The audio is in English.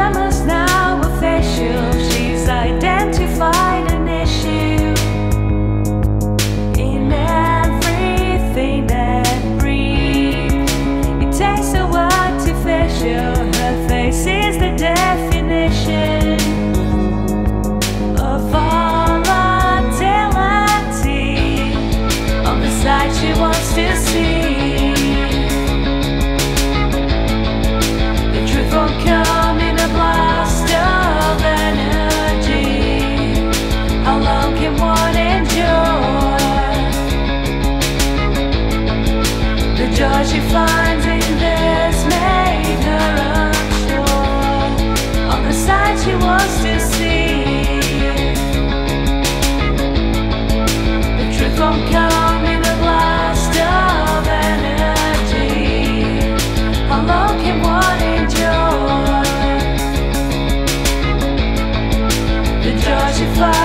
dramas now. She fly.